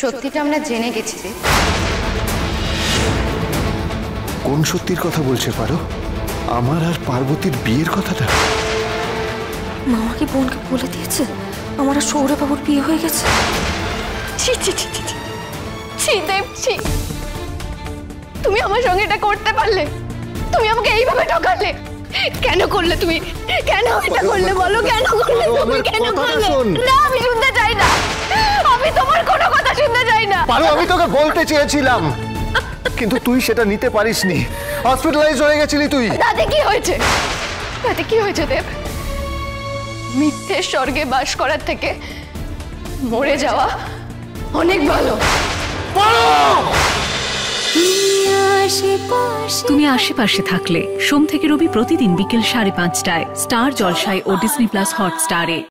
সত্যিটা আমরা জেনে গেছি দেব কোন সত্যির কথা বলছে পারো? আমার আর পার্বতীর বিয়ের কথাটা? মামা কি বোনকে বলে দিয়েছে? আমার আর সৌরবাবুর বিয়ে হয়ে গেছে? ছি ছি ছি ছি ছি। ছি দেব ছি। তুমি আমার সঙ্গে এটা করতে পারলে। তুমি আমাকে এইভাবে ঠকালে। কেন করলে তুমি? কেন এটা করলে? বলো কেন করলে? তুমি কেন করলে? না আমি শুনতে চাই না আমি তোমার কোনো কথা শুনতে চাই না পারো আমি তোকে বলতে চেয়েছিলাম। কিন্তু তুই সেটা নিতে পারিসনি। হসপিটালাইজ হয়ে গেছিলি তুই। তাতে কি হয়েছে? তাতে কি হয়েছে দেব? মিথ্যের স্বর্গে বাস করার থেকে মরে যাওয়া অনেক ভালো। তুমি আশেপাশে থাকলে সোম থেকে রবি প্রতিদিন বিকেল সাড়ে পাঁচটায় স্টার জলসায় ও ডিসনি প্লাস হটস্টারে।